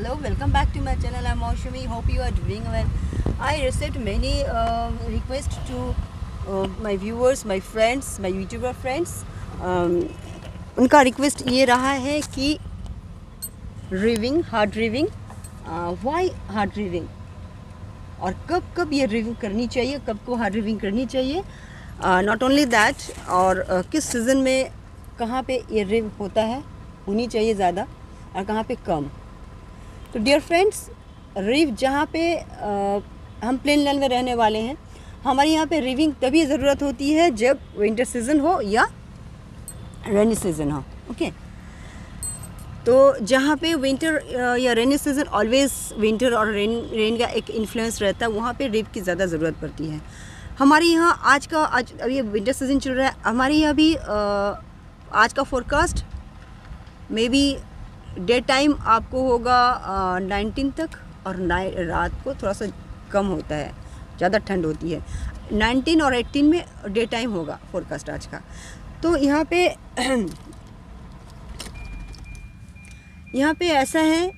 Hello welcome back to my channel I am hope you are doing well I receive many request to my viewers my friends my YouTuber friends उनका request ये रहा है कि revving hard driving why hard driving और कब कब ये ड्रीविंग करनी चाहिए कब को हार्ड रिविंग करनी चाहिए? नॉट ओनली दैट और uh, किस सीज़न में कहाँ पे ये ड्रिव होता है? होनी चाहिए ज़्यादा और कहाँ पे कम? तो डियर फ्रेंड्स रिव जहाँ पे आ, हम प्लेन लैंड में रहने वाले हैं हमारे यहाँ पे रिविंग तभी ज़रूरत होती है जब विंटर सीज़न हो या रेनी सीज़न हो ओके तो जहाँ पे विंटर या रेनी सीज़न ऑलवेज विंटर और रेन रेन का एक इन्फ्लुएंस रहता है वहाँ पे रिव की ज़्यादा ज़रूरत पड़ती है। हमारे यहाँ आज का आज अभी विंटर सीज़न चल रहा है हमारे यहाँ भी आज का forecast may be day time आपको होगा नाइनटीन तक और रात को थोड़ा सा कम होता है ज़्यादा ठंड होती है। नाइनटीन और एट्टीन में डे टाइम होगा फोरकास्ट आज का। तो यहाँ पे यहाँ पे ऐसा है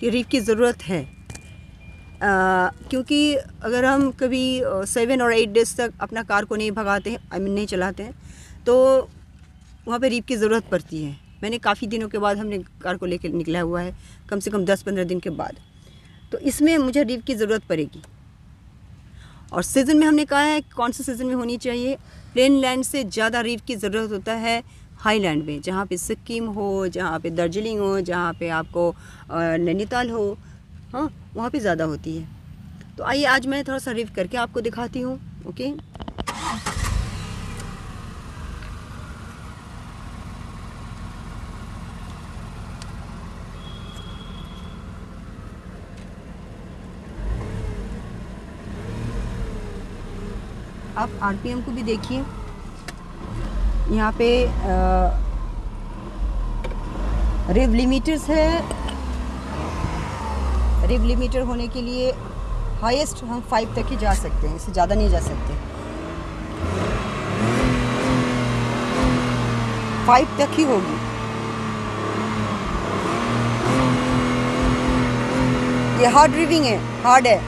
कि रीफ की ज़रूरत है। आ, क्योंकि अगर हम कभी सेवन और एट डेज़ तक अपना कार को नहीं भगाते हैं आई मीन नहीं चलाते हैं तो वहाँ पे रीफ की ज़रूरत पड़ती है। मैंने काफ़ी दिनों के बाद हमने कार को लेकर निकला हुआ है, कम से कम दस पंद्रह दिन के बाद। तो इसमें मुझे रीफ की ज़रूरत पड़ेगी। और सीज़न में हमने कहा है कौन से सीज़न में होनी चाहिए? प्लेन लैंड से ज़्यादा रीफ की ज़रूरत होता है हाई लैंड में, जहाँ पे सिक्किम हो, जहाँ पे दार्जिलिंग हो, जहाँ पे आपको नैनीताल हो हाँ वहाँ पे ज़्यादा होती है। तो आइए आज मैं थोड़ा सा रिव करके आपको दिखाती हूँ, ओके? आप आरपीएम को भी देखिए। यहाँ पे रिव लिमिटर्स है। रिव लिमिटर होने के लिए हाईएस्ट हम फाइव तक ही जा सकते हैं, इससे ज़्यादा नहीं जा सकते। फाइव तक ही होगी। ये हार्ड रिविंग है हार्ड है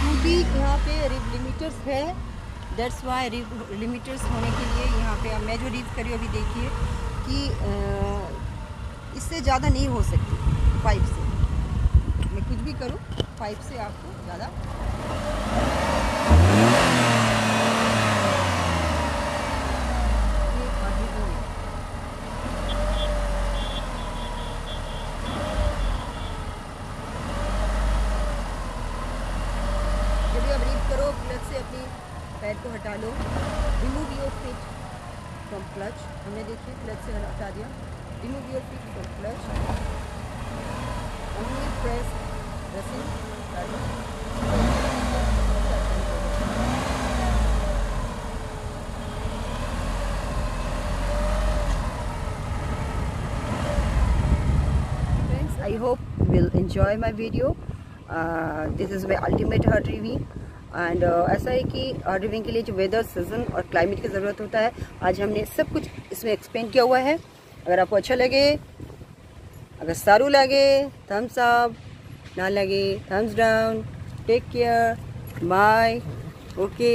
क्योंकि यहाँ पे रिव लिमिटर्स है। डेट्स वाई रिव लिमिटर्स होने के लिए यहाँ पे अब मैं जो रिव करी अभी देखिए कि इससे ज़्यादा नहीं हो सकती पाइप से। मैं कुछ भी करूँ पाइप से आपको ज़्यादा करो क्लच से अपनी पैर को हटा लो। Remove your feet from clutch हमने देखिए क्लच से हटा दिया। Remove your feet from clutch only press racing I hope you will enjoy my video. Uh, this is my ultimate hard review. And uh, ऐसा है कि रिविंग के लिए जो वेदर सीज़न और क्लाइमेट की ज़रूरत होता है आज हमने सब कुछ इसमें एक्सप्लेन किया हुआ है। अगर आपको अच्छा लगे अगर सारू लगे थम्स अप ना लगे thumbs down take care bye okay